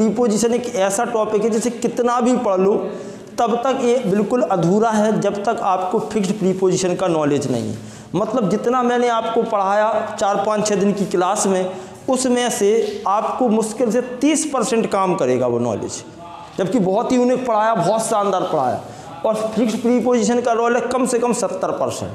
Preposition एक ऐसा topic है जिसे कितना भी पढ़ लो, तब तक ये बिल्कुल अधूरा है जब तक आपको फिक्स्ड प्रीपोजिशन का नॉलेज नहीं है। मतलब जितना मैंने आपको पढ़ाया चार पाँच छः दिन की क्लास में, उसमें से आपको मुश्किल से तीस परसेंट काम करेगा वो नॉलेज जबकि बहुत ही यूनिक पढ़ाया, बहुत शानदार पढ़ाया। और फिक्स्ड प्रीपोजिशन का रोल है कम से कम सत्तर परसेंट।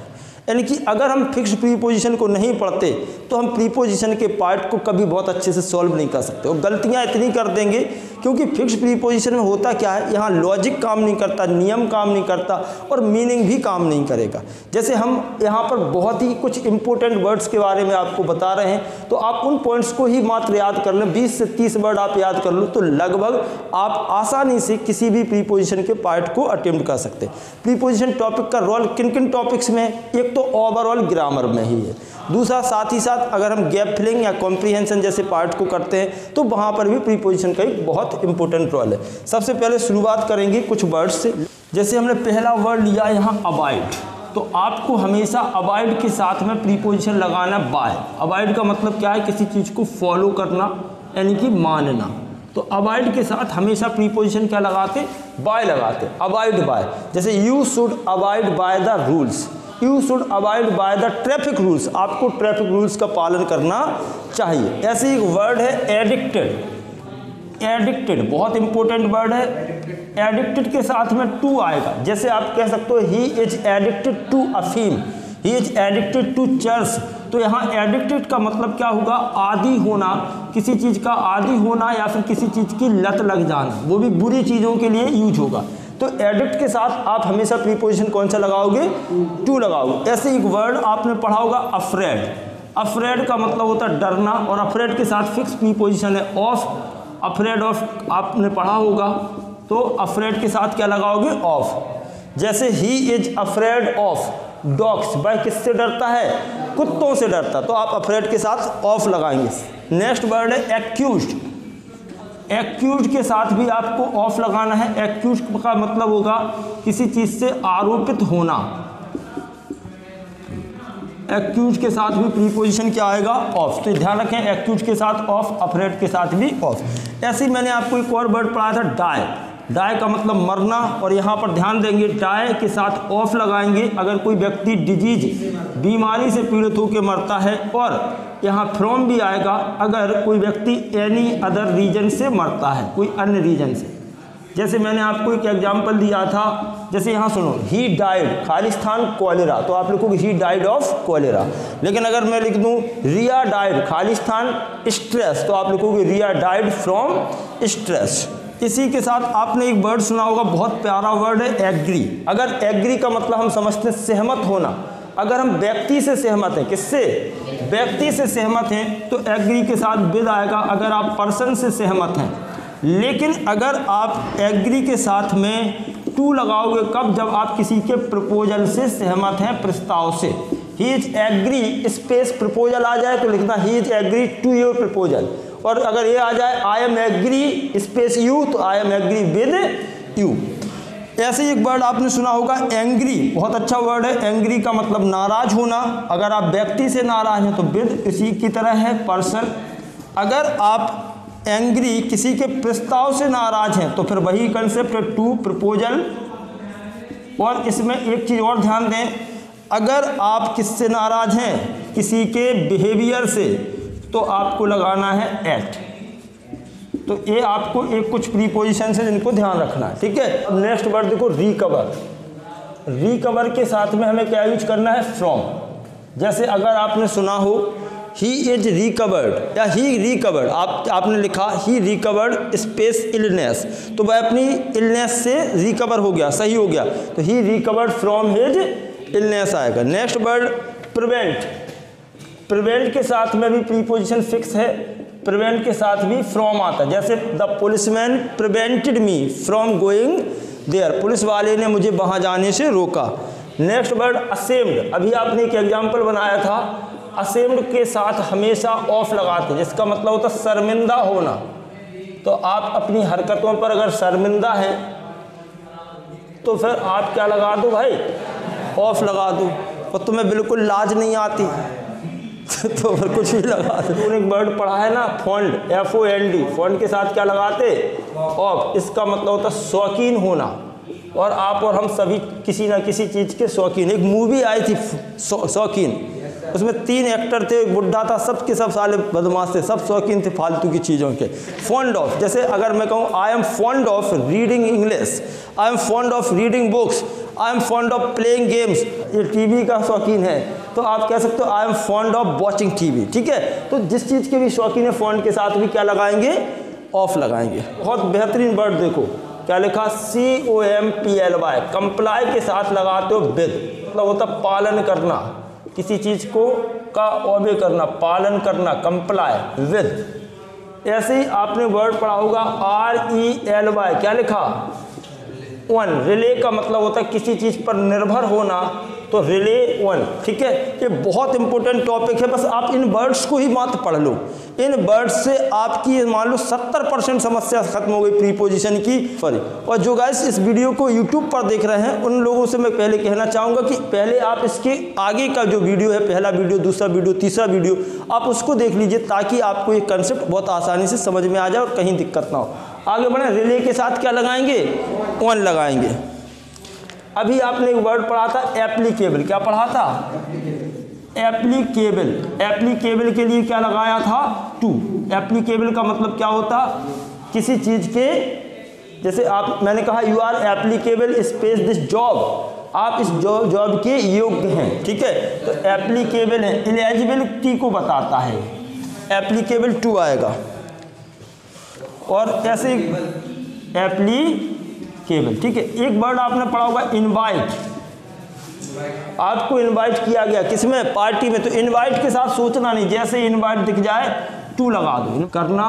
यानी कि अगर हम फिक्स प्रीपोजिशन को नहीं पढ़ते तो हम प्रीपोजिशन के पार्ट को कभी बहुत अच्छे से सॉल्व नहीं कर सकते। और गलतियाँ इतनी कर देंगे क्योंकि फिक्स प्रीपोजिशन में होता क्या है? यहाँ लॉजिक काम नहीं करता, नियम काम नहीं करता और मीनिंग भी काम नहीं करेगा। जैसे हम यहाँ पर बहुत ही कुछ इंपॉर्टेंट वर्ड्स के बारे में आपको बता रहे हैं तो आप उन पॉइंट्स को ही मात्र याद कर लें। बीस से तीस वर्ड आप याद कर लो तो लगभग आप आसानी से किसी भी प्रीपोजिशन के पार्ट को अटेम्प्ट कर सकते हैं। प्रीपोजिशन टॉपिक का रोल किन किन टॉपिक्स में एक तो ओवरऑल ग्रामर में ही है। दूसरा, साथ ही साथ अगर हम गैप फिलिंग या कॉम्प्रीहेंशन जैसे पार्ट को करते हैं तो वहाँ पर भी प्रीपोजिशन का एक बहुत इंपॉर्टेंट रोल है। सबसे पहले शुरुआत करेंगे कुछ वर्ड्स से। जैसे हमने पहला वर्ड लिया यहाँ अबाइड तो आपको हमेशा अबाइड के साथ में प्रीपोजिशन लगाना बाय। अबाइड का मतलब क्या है? किसी चीज़ को फॉलो करना, यानी कि मानना। तो अवॉइड के साथ हमेशा प्रीपोजिशन क्या लगाते? बाय लगाते। अवॉइड बाय जैसे you should avoid by the rules you should avoid by the traffic rules आपको ट्रैफ़िक रूल्स का पालन करना चाहिए। ऐसे एक वर्ड है एडिक्टेड एडिक्टेड बहुत इंपॉर्टेंट वर्ड है। एडिक्टेड के साथ में टू आएगा। जैसे आप कह सकते हो ही इज़ एडिक्टेड टू अफीम he is addicted to church तो यहाँ एडिक्टेड का मतलब क्या होगा? आदि होना। किसी चीज़ का आदि होना या फिर किसी चीज़ की लत लग जाना। वो भी बुरी चीज़ों के लिए यूज़ होगा। तो एडिक्ट के साथ आप हमेशा प्रीपोजिशन कौन सा लगाओगे? टू लगाओगे ऐसे एक वर्ड आपने पढ़ा होगा अफ्रेड अफ्रेड का मतलब होता है डरना और अफ्रेड के साथ फिक्स प्रीपोजिशन है ऑफ़ अफ्रेड ऑफ़ आपने पढ़ा होगा तो अफ्रेड के साथ क्या लगाओगे? ऑफ़ जैसे he is afraid of dogs भाई, किससे डरता है? कुत्तों से डरता तो आप अफ्रेड के साथ ऑफ़ लगाएँगे। नेक्स्ट वर्ड है एक्यूज एक्यूज के साथ भी आपको ऑफ़ लगाना है। एक्यूज का मतलब होगा किसी चीज़ से आरोपित होना। एक्यूज के साथ भी प्रीपोजिशन क्या आएगा? ऑफ़ तो ध्यान रखें एक्यूज के साथ ऑफ़ अपरेट के साथ भी ऑफ़ ऐसे ही मैंने आपको एक और वर्ड पढ़ाया था डाय डाय का मतलब मरना, और यहाँ पर ध्यान देंगे डाय के साथ ऑफ़ लगाएँगे। अगर कोई व्यक्ति डिज़ीज़ बीमारी से पीड़ित होकर मरता है, और यहाँ फ्रॉम भी आएगा, अगर कोई व्यक्ति एनी अदर रीजन से मरता है, कोई अन्य रीजन से। जैसे मैंने आपको एक एग्ज़ाम्पल दिया था, जैसे यहाँ सुनो ही डाइड खालिस्तान कोलेरा तो आप लिखोगे ही डाइड ऑफ़ कोलेरा लेकिन अगर मैं लिख दूँ, रिया डाइड खालिस्तान स्ट्रेस तो आप लिखोगे रिया डाइड फ्रॉम स्ट्रेस इसी के साथ आपने एक वर्ड सुना होगा, बहुत प्यारा वर्ड है एग्री अगर एग्री का मतलब हम समझते हैं सहमत होना, अगर हम व्यक्ति से सहमत हैं, किससे? व्यक्ति से सहमत हैं तो एग्री के साथ विद आएगा, अगर आप पर्सन से सहमत हैं. लेकिन अगर आप एग्री के साथ में टू लगाओगे, कब? जब आप किसी के प्रपोजल से सहमत हैं, प्रस्ताव से. He is agree space proposal आ जाए तो लिखना he is agree to your proposal और अगर ये आ जाए I am agree space you तो I am agree with you ऐसे एक वर्ड आपने सुना होगा एंग्री बहुत अच्छा वर्ड है एंग्री का मतलब नाराज़ होना. अगर आप व्यक्ति से नाराज़ हैं तो विद इसी की तरह है पर्सन अगर आप एंग्री किसी के प्रस्ताव से नाराज़ हैं तो फिर वही कंसेप्ट टू प्रपोजल और इसमें एक चीज़ और ध्यान दें. अगर आप किससे नाराज़ हैं, किसी के बिहेवियर से तो आपको लगाना है एट तो ये आपको एक कुछ प्रीपोजिशन है जिनको ध्यान रखना है, ठीक है? अब नेक्स्ट वर्ड देखो रिकवर रिकवर के साथ में हमें क्या यूज़ करना है? फ्रॉम जैसे अगर आपने सुना हो ही इज़ रिकवर्ड या ही रिकवर्ड आप, आपने लिखा ही रिकवर्ड स्पेस इलनेस तो वह अपनी इलनेस से रिकवर हो गया, सही हो गया। तो he recovered from his illness आएगा। नेक्स्ट वर्ड प्रिवेंट प्रिवेंट के साथ में भी प्रीपोजिशन फिक्स है प्रिवेंट के साथ भी फ्रॉम आता है। जैसे the policeman prevented me from going there. Police वाले ने मुझे वहाँ जाने से रोका। Next word, ashamed. अभी आपने एक एग्ज़ाम्पल बनाया था। असेम्ड के साथ हमेशा ऑफ़ लगाते जिसका मतलब होता शर्मिंदा होना। तो आप अपनी हरकतों पर अगर शर्मिंदा हैं तो फिर आप क्या लगा दो भाई? ऑफ़ लगा दो। और तुम्हें बिल्कुल लाज नहीं आती। तो कुछ भी लगा तूने एक वर्ड पढ़ा है ना fond F O L D fond के साथ क्या लगाते? ऑफ़ इसका मतलब होता शौकीन होना। और आप और हम सभी किसी ना किसी चीज़ के शौकीन। एक मूवी आई थी शौकीन। उसमें तीन एक्टर थे, एक बुढ़ा था सब के सब साले बदमाश थे, सब शौकीन थे फालतू की चीज़ों के। फॉन्ड ऑफ़ जैसे अगर मैं कहूँ I am fond of reading English I am fond of reading books I am fond of playing games ये टीवी का शौकीन है। तो आप कह सकते हो I am fond of watching TV ठीक है? तो जिस चीज़ के भी शौकीन है फॉन्ड के साथ भी क्या लगाएँगे? ऑफ़ लगाएँगे। बहुत बेहतरीन वर्ड देखो। क्या लिखा? C O M P L Y comply के साथ लगाते हो विद मतलब होता पालन करना। किसी चीज़ को का ओबे करना, पालन करना कंप्लाई विद ऐसे ही आपने वर्ड पढ़ा होगा आर ई एल वाई क्या लिखा? वन रिले का मतलब होता है किसी चीज़ पर निर्भर होना तो रिले वन ठीक है? ये बहुत इंपॉर्टेंट टॉपिक है, बस आप इन वर्ड्स को ही मात्र पढ़ लो। इन वर्ड्स से आपकी, मान लो 70 परसेंट समस्या खत्म हो गई प्रीपोजिशन की। सॉरी और जो गाइस इस वीडियो को यूट्यूब पर देख रहे हैं, उन लोगों से मैं पहले कहना चाहूँगा कि पहले आप इसके आगे का जो वीडियो है, पहला वीडियो दूसरा वीडियो तीसरा वीडियो आप उसको देख लीजिए ताकि आपको ये कंसेप्ट बहुत आसानी से समझ में आ जाए और कहीं दिक्कत ना हो। आगे बढ़े रिले के साथ क्या लगाएँगे? वन लगाएँगे। अभी आपने एक वर्ड पढ़ा था एप्लीकेबल क्या पढ़ा था? एप्लीकेबल एप्लीकेबल के लिए क्या लगाया था? टू एप्लीकेबल का मतलब क्या होता? किसी चीज़ के, जैसे आप, मैंने कहा you are applicable space this job आप इस जॉब के योग्य हैं, ठीक है? तो एप्लीकेबल है एलिजिबिलिटी को बताता है। एप्लीकेबल टू आएगा। और ऐसे एप्लीकेबल ठीक है, एक वर्ड आपने पढ़ा होगा इनवाइट आपको इनवाइट किया गया किसमें? पार्टी में। तो इनवाइट के साथ सोचना नहीं, जैसे इनवाइट दिख जाए टू लगा दो। करना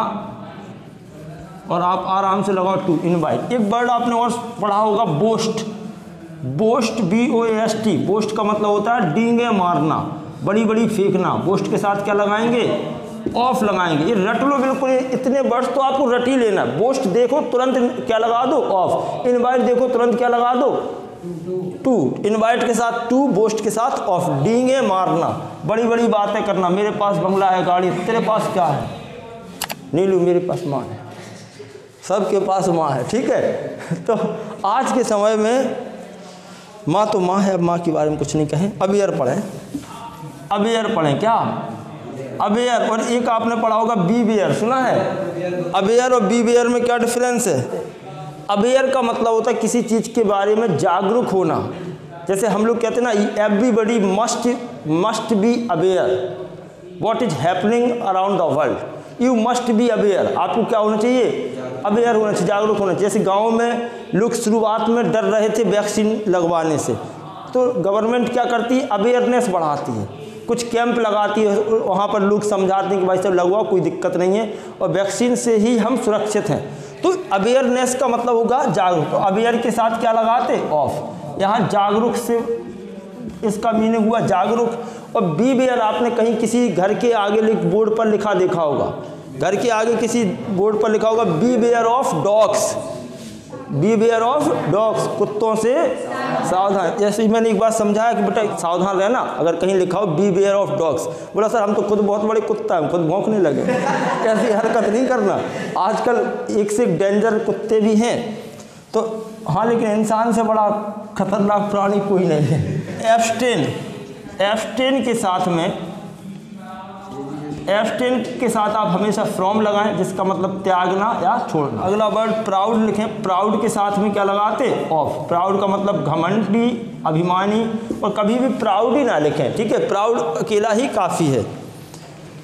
और आप आराम से लगाओ टू इनवाइट एक वर्ड आपने और पढ़ा होगा boast boast B O S T boast का मतलब होता है डींगे मारना बड़ी बड़ी फेंकना। बोस्ट के साथ क्या लगाएँगे? ऑफ़ लगाएँगे। ये रट लो बिल्कुल इतने वर्ड्स तो आपको रट ही लेना बोस्ट देखो, तुरंत क्या लगा दो? ऑफ़ इनवाइट देखो, तुरंत क्या लगा दो? टू इनवाइट के साथ टू बोस्ट के साथ ऑफ़ डींगे मारना। बड़ी बड़ी बातें करना। मेरे पास बंगला है, गाड़ी। तेरे पास क्या है? नीलू, मेरे पास माँ है। सबके पास माँ है, ठीक है? तो आज के समय में माँ तो माँ है अब माँ के बारे में कुछ नहीं कहें। अबियर पढ़ें। अबियर पढ़ें क्या? अबेयर और एक आपने पढ़ा होगा बी बेयर सुना है? अवेयर और बी बेयर में क्या डिफरेंस है? अवेयर का मतलब होता है किसी चीज़ के बारे में जागरूक होना। जैसे हम लोग कहते हैं ना everybody must must be aware what is happening around the world you must be aware आपको क्या होना चाहिए? अवेयर होना चाहिए, जागरूक होना चाहिए। जैसे गाँव में लोग शुरुआत में डर रहे थे वैक्सीन लगवाने से तो गवर्नमेंट क्या करती है? अवेयरनेस बढ़ाती है। कुछ कैंप लगाती है, वहाँ पर लोग समझाते हैं कि भाई सब लगवाओ, कोई दिक्कत नहीं है। और वैक्सीन से ही हम सुरक्षित हैं। तो अवेयरनेस का मतलब होगा जागरूक। तो अवेयर के साथ क्या लगाते ऑफ़। यहाँ जागरूक से इसका मीनिंग हुआ जागरूक। और बी बेयर, आपने कहीं किसी घर के आगे बोर्ड पर लिखा देखा होगा। घर के आगे किसी बोर्ड पर लिखा होगा, beware of dogs. Beware of dogs कुत्तों से सावधान। जैसे मैंने एक बात समझाया कि बेटा, सावधान रहना। अगर कहीं लिखा हो बी बेयर ऑफ़ डॉग्स बोला, सर, हम तो खुद बहुत बड़े कुत्ता हैं खुद भौंकने लगे ऐसी हरकत नहीं करना। आजकल एक से एक डेंजर कुत्ते भी हैं। तो हाँ लेकिन इंसान से बड़ा खतरनाक प्राणी कोई नहीं है। एफ्टेन एफ्टेन के साथ में एफ्टेन के साथ आप हमेशा फ्रॉम लगाएँ जिसका मतलब त्यागना या छोड़ना। अगला वर्ड प्राउड लिखें। प्राउड के साथ में क्या लगाते? ऑफ़ प्राउड का मतलब घमंडी अभिमानी और कभी भी प्राउड ही ना लिखें ठीक है? प्राउड अकेला ही काफ़ी है।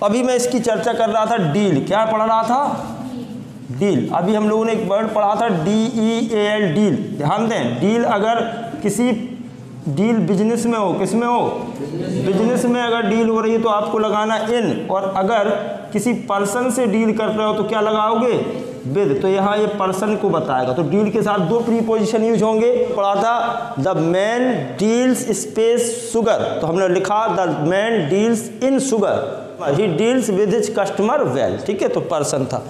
अभी मैं इसकी चर्चा कर रहा था डील क्या पढ़ रहा था? डील अभी हम लोगों ने एक वर्ड पढ़ा था D E A L deal ध्यान दें डील अगर किसी डील बिज़नेस में हो किसमें हो? बिज़नेस में। अगर डील हो रही है तो आपको लगाना इन और अगर किसी पर्सन से डील कर रहे हो तो क्या लगाओगे? विद। तो यहाँ ये पर्सन को बताएगा। तो डील के साथ दो प्रीपोजिशन यूज़ होंगे। पढ़ा था the man deals space sugar तो हमने लिखा the man deals in sugar. He deals with his customer well ठीक है तो पर्सन था।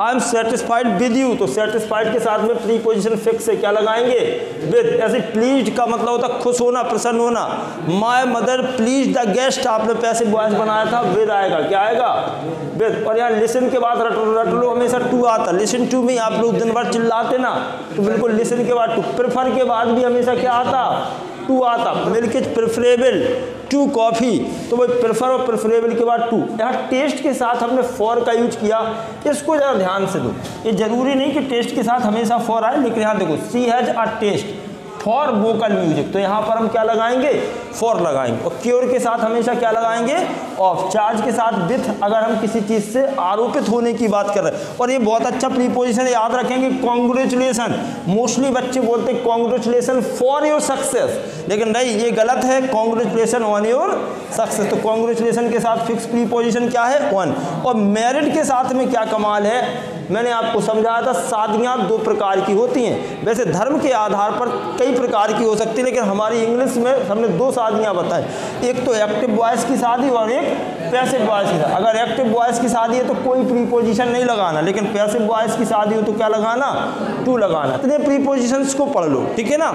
I am satisfied with you तो सेटिस्फाइड के साथ में प्री पोजिशन फिक्स है क्या लगाएँगे? विद ऐसे प्लीज़ का मतलब होता है खुश होना, प्रसन्न होना। My mother please the guest आपने पैसे वॉइस बनाया था विद आएगा। क्या आएगा? विद और यहाँ लिसन के बाद रट रट लो, हमेशा टू आता। लिसन टू में आप लोग दिन भर चिल्लाते ना। तो बिल्कुल लिसन के बाद टू प्रेफर के बाद भी हमेशा क्या आता? टू आता। Milk is preferable to coffee तो वो प्रेफर और प्रेफरेबल के बाद टू यहाँ टेस्ट के साथ हमने फॉर का यूज़ किया। इसको ज़रा ध्यान से दो। ये ज़रूरी नहीं कि टेस्ट के साथ हमेशा फॉर आए, लेकिन यहाँ देखो she has a taste for vocal music तो यहाँ पर हम क्या लगाएँगे? फॉर लगाएँगे। और क्योर के साथ हमेशा क्या लगाएँगे? ऑफ़ चार्ज के साथ विथ अगर हम किसी चीज़ से आरोपित होने की बात कर रहे हैं। और ये बहुत अच्छा प्रीपोजिशन याद रखेंगे कॉन्ग्रेचुलेसन मोस्टली बच्चे बोलते हैं कॉन्ग्रेचुलेसन फॉर योर सक्सेस लेकिन नहीं, ये गलत है। कॉन्ग्रेचुलेसन ऑन योर सक्सेस तो कॉन्ग्रेचुलेसन के साथ फिक्स प्रीपोजिशन क्या है? वन और मैरिड के साथ में क्या कमाल है? मैंने आपको समझाया था शादियाँ दो प्रकार की होती हैं। वैसे धर्म के आधार पर कई प्रकार की हो सकती है, लेकिन हमारी इंग्लिश में हमने दो शादियाँ बताएँ एक तो एक्टिव बॉयज़ की शादी और एक पैसिव बॉयज़ की अगर एक्टिव बॉयज़ की शादी है तो कोई प्रीपोजिशन नहीं लगाना, लेकिन पैसिव बॉयज़ की शादी हो तो क्या लगाना? टू लगाना। इतने प्रीपोजिशन को पढ़ लो, ठीक है ना?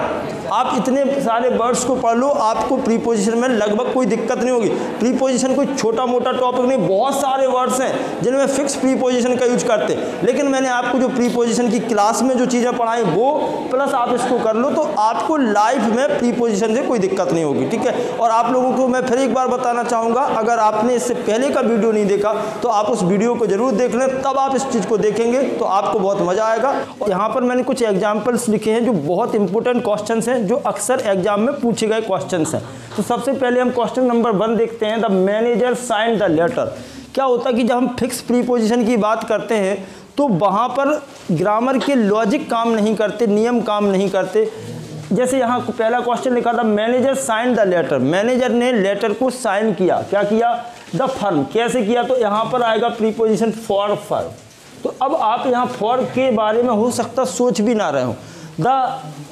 आप इतने सारे वर्ड्स को पढ़ लो, आपको प्रीपोजिशन में लगभग कोई दिक्कत नहीं होगी। प्रीपोजिशन कोई छोटा मोटा टॉपिक नहीं, बहुत सारे वर्ड्स हैं जिनमें फिक्स प्रीपोजिशन का यूज़ करते। लेकिन मैंने आपको जो प्रीपोजिशन की क्लास में जो चीज़ें पढ़ाई, वो प्लस आप इसको कर लो तो आपको लाइफ में प्रीपोजिशन से कोई दिक्कत नहीं होगी, ठीक है? और आप लोगों को मैं फिर एक बार बताना चाहूँगा, अगर आपने इससे पहले का वीडियो नहीं देखा तो आप उस वीडियो को ज़रूर देख लें, तब आप इस चीज़ को देखेंगे तो आपको बहुत मज़ा आएगा। और यहाँ पर मैंने कुछ एग्जाम्पल्स लिखे हैं जो बहुत इंपॉर्टेंट क्वेश्चन हैं, जो अक्सर एग्ज़ाम में पूछे गए क्वेश्चन हैं। तो सबसे पहले हम क्वेश्चन नंबर वन देखते हैं the manager sign the letter क्या होता है कि जब हम फिक्स प्रीपोजिशन की बात करते हैं तो वहाँ पर ग्रामर के लॉजिक काम नहीं करते, नियम काम नहीं करते। जैसे यहाँ पहला क्वेश्चन लिखा था manager sign the letter manager ने लेटर को साइन किया। क्या किया? The firm. कैसे किया? तो यहाँ पर आएगा प्रीपोजिशन फॉर फर्म तो अब आप यहाँ फॉर के बारे में हो सकता सोच भी ना रहे हो। The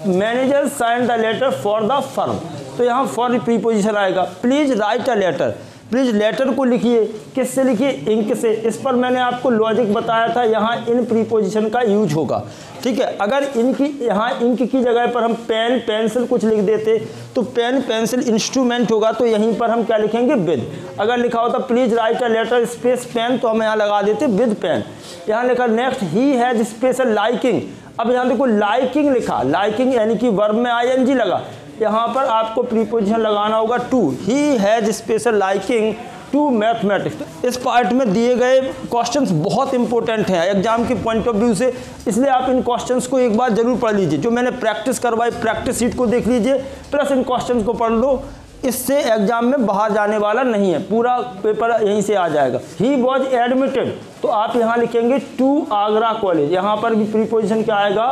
manager sign the letter for the firm. तो यहाँ फॉर प्रीपोजिशन आएगा। Please write a letter. Please letter को लिखिए। किससे लिखिए? इंक से। इस पर मैंने आपको लॉजिक बताया था, यहाँ इन प्रीपोजिशन का यूज़ होगा। ठीक है? अगर इनकी, यहाँ इंक की जगह पर हम पेन, पेंसिल कुछ लिख देते तो पेन, पेंसिल इंस्ट्रूमेंट होगा तो यहीं पर हम क्या लिखेंगे? विद। अगर लिखा होता please write a letter space pen तो हम यहाँ लगा देते विद पेन। यहाँ लिखा, next, he has special liking. अब यहाँ देखो, लाइकिंग लिखा। लाइकिंग यानी कि वर्ब में आईएनजी लगा। यहाँ पर आपको प्रीपोजिशन लगाना होगा to he has special liking to mathematics इस पार्ट में दिए गए क्वेश्चंस बहुत इंपॉर्टेंट हैं। एग्ज़ाम के पॉइंट ऑफ़ व्यू से। इसलिए आप इन क्वेश्चंस को एक बार ज़रूर पढ़ लीजिए। जो मैंने प्रैक्टिस करवाई प्रैक्टिस सीट को देख लीजिए प्लस इन क्वेश्चंस को पढ़ लो। इससे एग्ज़ाम में बाहर जाने वाला नहीं है। पूरा पेपर यहीं से आ जाएगा। ही वॉज़ एडमिटेड तो आप यहाँ लिखेंगे टू आगरा कॉलेज यहाँ पर भी प्रीपोजिशन क्या आएगा?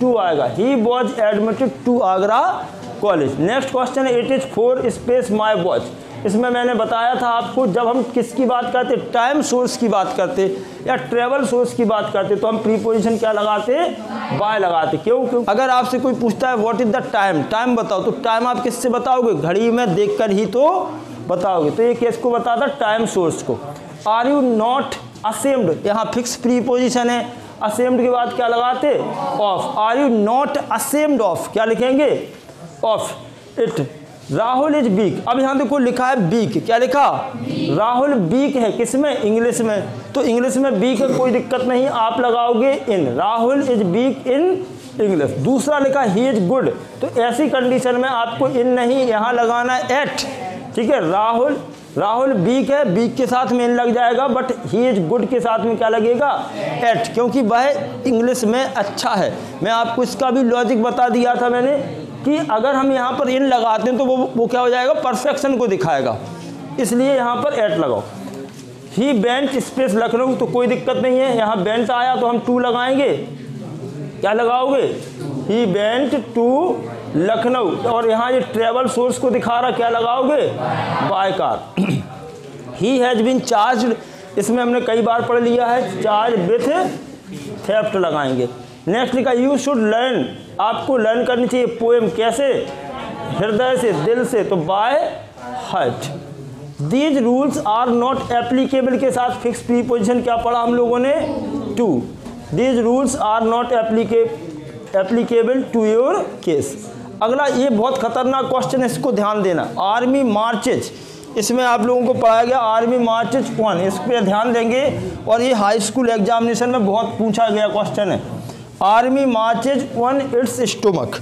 टू आएगा। He was admitted to Agra college next question it is four space my watch इसमें मैंने बताया था आपको, जब हम किसकी बात करते टाइम सोर्स की बात करते या ट्रेवल सोर्स की बात करते तो हम प्रीपोजिशन क्या लगाते? बाय लगाते। क्यों? क्यों? अगर आपसे कोई पूछता है what is the time time बताओ तो टाइम आप किससे बताओगे? घड़ी में देखकर ही तो बताओगे। तो ये केस को बताता टाइम सोर्स को। आर यू नॉट असेम्ड यहाँ फिक्स प्रीपोजिशन है। असेम्ड के बाद क्या लगाते? Of are you not ashamed of क्या लिखेंगे? Of it Rahul is weak अब यहाँ देखो लिखा है बीक क्या लिखा? राहुल बीक है. किसमें? इंग्लिश में. तो इंग्लिश में बीक है, कोई दिक्कत नहीं. आप लगाओगे in Rahul is weak in English दूसरा लिखा ही इज़ गुड तो ऐसी कंडीशन में आपको इन नहीं, यहाँ लगाना एट ठीक है? राहुल राहुल बीक है, बीक के साथ में लग जाएगा बट ही इज़ गुड के साथ में क्या लगेगा? एट क्योंकि वह इंग्लिश में अच्छा है। मैं आपको इसका भी लॉजिक बता दिया था मैंने कि अगर हम यहाँ पर इन लगाते हैं तो वो वो क्या हो जाएगा? परफेक्शन को दिखाएगा। इसलिए यहाँ पर एट लगाओ। ही बेंच स्पेस लखनऊ तो कोई दिक्कत नहीं है। यहाँ बेंच आया तो हम टू लगाएँगे। क्या लगाओगे? ही बेंट टू लखनऊ और यहाँ ये ट्रेवल सोर्स को दिखा रहा, क्या लगाओगे? By car he has been charge इसमें हमने कई बार पढ़ लिया है चार्ज विथ थेफ्ट लगाएँगे। नेक्स्ट लिखा यू शुड लर्न आपको लर्न करनी चाहिए पोएम कैसे? हृदय से, दिल से तो by heart these rules are not applicable के साथ फिक्स प्रीपोजिशन क्या पढ़ा हम लोगों ने? To these rules are not applicable applicable to your case अगला, ये बहुत खतरनाक क्वेश्चन है, इसको ध्यान देना। आर्मी मार्चेज इसमें आप लोगों को पढ़ाया गया आर्मी मार्चेज वन इस पर ध्यान देंगे। और ये हाई स्कूल एग्जामिनेशन में बहुत पूछा गया क्वेश्चन है। Army marches on its stomach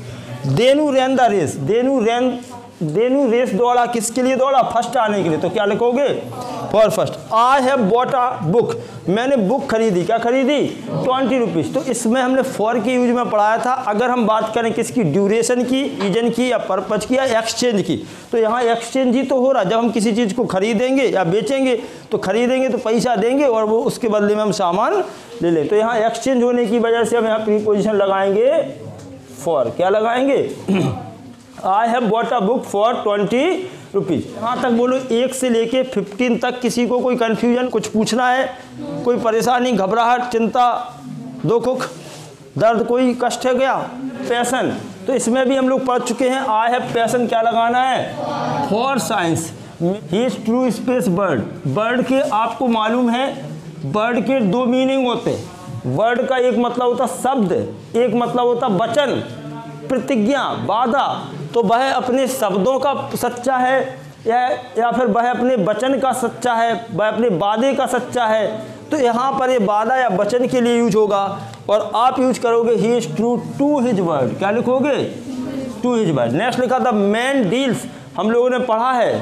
then he ran the race then he ran then he race दौड़ा, किसके लिए दौड़ा? फ़र्स्ट आने के लिए। तो क्या लिखोगे? For first I have bought a book मैंने बुक खरीदी। क्या खरीदी? ट्वेंटी रुपीज़ तो इसमें हमने फॉर के यूज़ में पढ़ाया था। अगर हम बात करें किसकी? ड्यूरेशन की रीजन की, या पर्पज की, या एक्सचेंज की। तो यहाँ एक्सचेंज ही तो हो रहा जब हम किसी चीज़ को खरीदेंगे या बेचेंगे तो खरीदेंगे तो पैसा देंगे और वो उसके बदले में हम सामान ले लें। तो यहाँ एक्सचेंज होने की वजह से हम यहाँ प्रीपोजिशन लगाएँगे फॉर क्या लगाएँगे? I have bought a book for twenty rupees यहाँ तक बोलो, एक से लेके फिफ्टीन तक किसी को कोई कन्फ्यूज़न कुछ पूछना है, कोई परेशानी, घबराहट, चिंता, दुख दर्द, कोई कष्ट है क्या? पैसन तो इसमें भी हम लोग पढ़ चुके हैं आई हैव पैसन क्या लगाना है? For science is true space bird bird के आपको मालूम है बर्ड के दो मीनिंग होते हैं। वर्ड का एक मतलब होता शब्द, एक मतलब होता वचन, प्रतिज्ञा वादा तो वह अपने शब्दों का सच्चा है, या या फिर वह अपने वचन का सच्चा है, वह अपने वादे का सच्चा है तो यहाँ पर ये वादा या वचन के लिए यूज़ होगा, और आप यूज़ करोगे he is true to his word क्या लिखोगे? टू हिज वर्ड नेक्स्ट लिखा था मैन डील्स हम लोगों ने पढ़ा है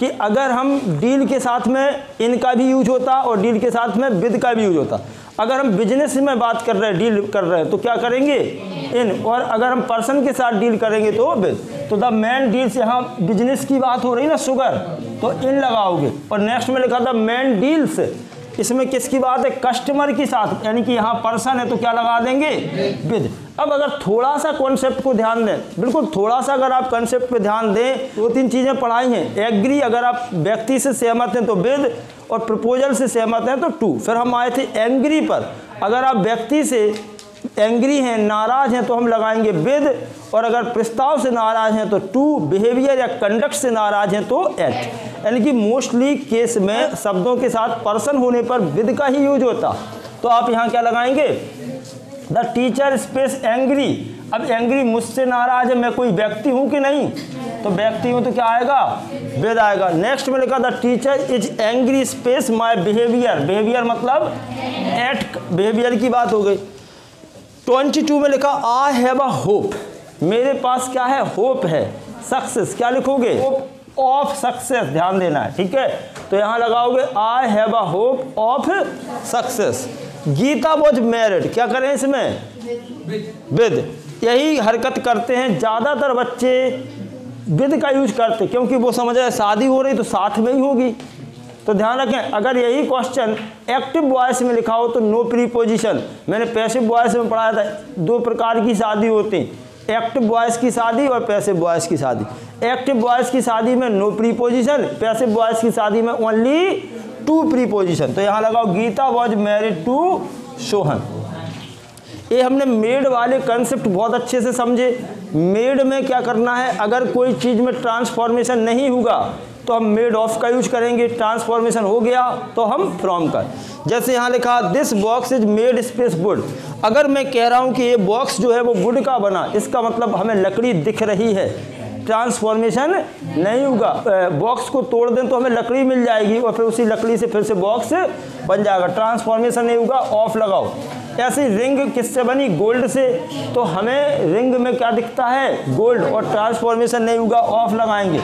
कि अगर हम डील के साथ में इनका भी यूज़ होता और डील के साथ में विद का भी यूज़ होता अगर हम बिज़नेस में बात कर रहे हैं डील कर रहे हैं तो क्या करेंगे? इन और अगर हम पर्सन के साथ डील करेंगे तो विद तो द मैन डील्स यहाँ बिज़नेस की बात हो रही ना शुगर तो इन लगाओगे। और नेक्स्ट में लिखा था मैन डील्स इसमें किसकी बात है? कस्टमर के साथ, यानी कि यहाँ पर्सन है तो क्या लगा देंगे? विद अब अगर थोड़ा सा कॉन्सेप्ट को ध्यान दें, बिल्कुल थोड़ा सा अगर आप कॉन्सेप्ट पे ध्यान दें दो तीन चीज़ें पढ़ाई हैं। एग्री अगर आप व्यक्ति से सहमत हैं तो विद और प्रपोजल से सहमत हैं तो टू फिर हम आए थे एंग्री पर. अगर आप व्यक्ति से एंग्री हैं, नाराज़ हैं तो हम लगाएँगे विद और अगर प्रस्ताव से नाराज़ हैं तो टू बिहेवियर या कंडक्ट से नाराज़ हैं तो एट यानी कि मोस्टली केस में शब्दों के साथ पर्सन होने पर विद का ही यूज़ होता. तो आप यहाँ क्या लगाएँगे? द टीचर स्पेस एंग्री अब एंग्री मुझसे नाराज़ है मैं कोई व्यक्ति हूँ कि नहीं? तो व्यक्ति हूँ तो क्या आएगा? वेद आएगा। नेक्स्ट में लिखा the teacher is angry space my behaviour behaviour मतलब एट बिहेवियर की बात हो गई। ट्वेंटी टू में लिखा आई हैव अ होप मेरे पास क्या है? होप है। सक्सेस क्या लिखोगे? ऑफ़ सक्सेस ध्यान देना है ठीक है? तो यहाँ लगाओगे I have a hope of success Gita was married क्या करें इसमें? विद यही हरकत करते हैं। ज़्यादातर बच्चे विद का यूज़ करते, क्योंकि वो समझ रहे शादी हो रही तो साथ में ही होगी। तो ध्यान रखें, अगर यही क्वेश्चन एक्टिव वॉइस में लिखा हो तो नो प्रीपोजिशन मैंने पैसिव वॉइस में पढ़ाया था, दो प्रकार की शादी होती एक्टिव वॉइस की शादी और पैसिव वॉइस की शादी। एक्टिव वॉइस की शादी में नो प्रीपोजिशन पैसिव वॉइस की शादी में ओनली टू प्रीपोजिशन तो यहाँ लगाओ, Gita was married to Sohan ये हमने मेड वाले कंसेप्ट बहुत अच्छे से समझे। मेड में क्या करना है? अगर कोई चीज़ में ट्रांसफॉर्मेशन नहीं होगा तो हम मेड ऑफ़ का यूज़ करेंगे। ट्रांसफॉर्मेशन हो गया तो हम फ्रॉम का जैसे यहाँ लिखा this box is made space wood अगर मैं कह रहा हूँ कि ये बॉक्स जो है वो वुड का बना, इसका मतलब हमें लकड़ी दिख रही है। ट्रांसफॉर्मेशन नहीं होगा। बॉक्स को तोड़ दें तो हमें लकड़ी मिल जाएगी और फिर उसी लकड़ी से फिर से बॉक्स बन जाएगा। ट्रांसफॉर्मेशन नहीं होगा ऑफ़ लगाओ। ऐसी रिंग किससे बनी? गोल्ड से। तो हमें रिंग में क्या दिखता है? गोल्ड और ट्रांसफॉर्मेशन नहीं होगा ऑफ़ लगाएँगे।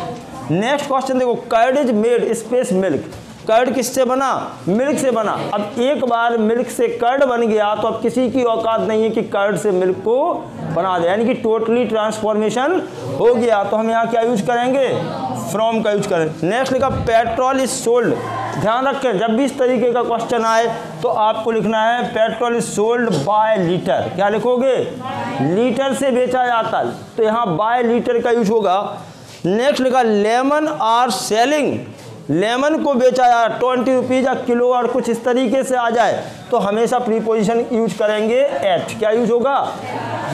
नेक्स्ट क्वेश्चन देखो curd is made space milk curd किससे बना? मिल्क से बना। अब एक बार मिल्क से कर्ड बन गया तो अब किसी की औकात नहीं है कि कर्ड से मिल्क को बना दे। यानी कि टोटली ट्रांसफॉर्मेशन हो गया। तो हम यहाँ क्या यूज़ करेंगे? फ्रॉम का यूज़ करें। नेक्स्ट लिखा, पेट्रोल इज़ सोल्ड। ध्यान रखें, जब भी इस तरीके का क्वेश्चन आए तो आपको लिखना है, petrol is sold by litre. क्या लिखोगे? लीटर से बेचा जाता तो यहाँ बाय लीटर का यूज़ होगा। नेक्स्ट लिखा, लेमन आर सेलिंग। लेमन को बेचा जाए ट्वेंटी रुपीज़ या किलो और कुछ इस तरीके से आ जाए तो हमेशा प्रीपोजिशन यूज़ करेंगे एट क्या यूज़ होगा?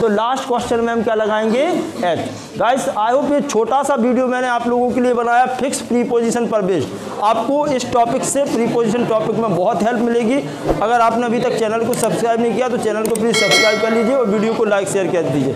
तो लास्ट क्वेश्चन में हम क्या लगाएँगे? एट गाइस आई होप ये छोटा सा वीडियो मैंने आप लोगों के लिए बनाया फिक्स प्रीपोजिशन पर बेस्ड आपको इस टॉपिक से प्रीपोजिशन टॉपिक में बहुत हेल्प मिलेगी। अगर आपने अभी तक चैनल को सब्सक्राइब नहीं किया तो चैनल को प्लीज़ सब्सक्राइब कर लीजिए और वीडियो को लाइक शेयर कर दीजिए।